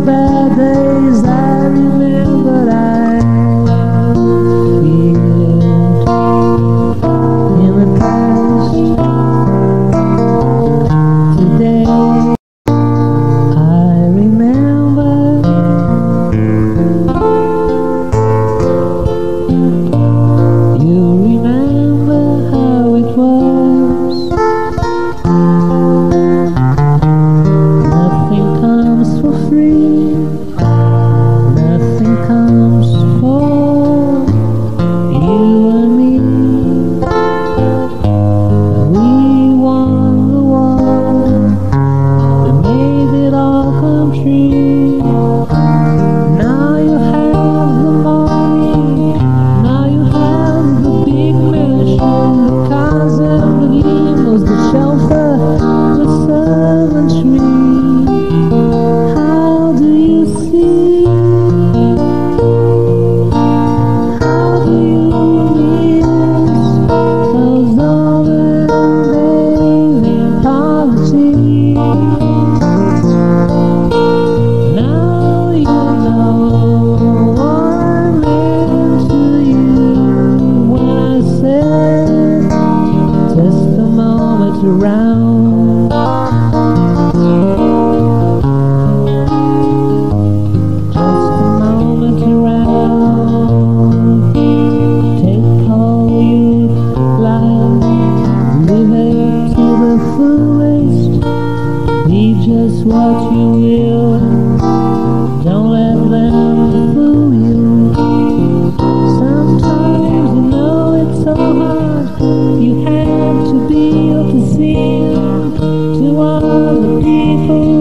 bad days. around. Just a moment around. Take all live it to the fullest. Just what you will. Don't let them. You.